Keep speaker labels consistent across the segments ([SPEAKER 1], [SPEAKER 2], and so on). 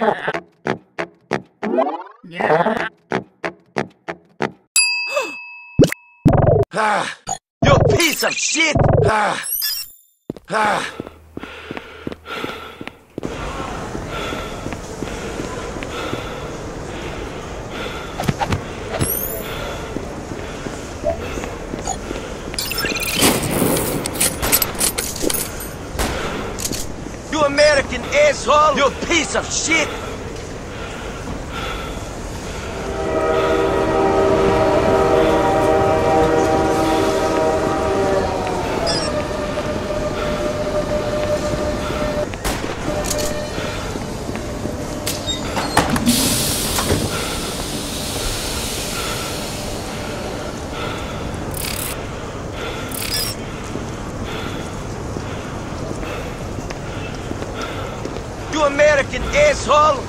[SPEAKER 1] Ah, you piece of shit! Ah, ah. You American asshole! You piece of shit! You American asshole!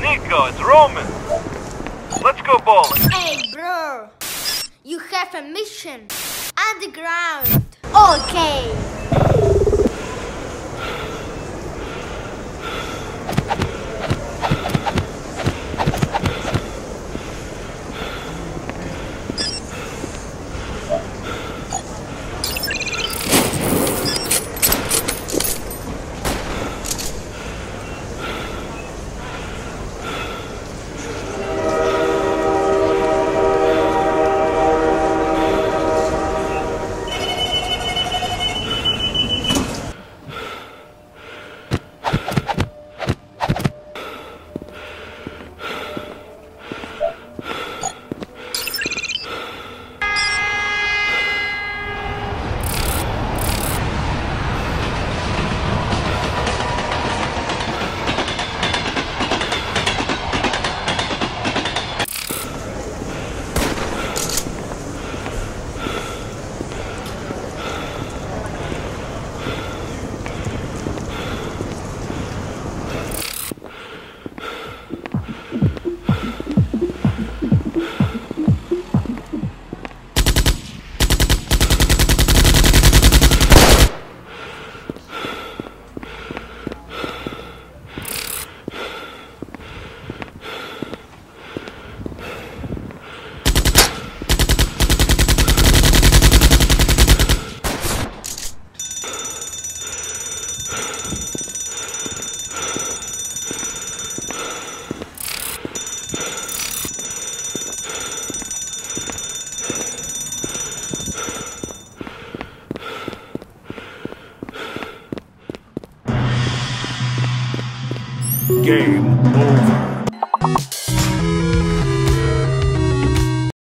[SPEAKER 2] Niko, it's Roman. Let's go bowling.
[SPEAKER 3] Hey, bro. You have a mission. Underground. Okay.
[SPEAKER 4] Game over.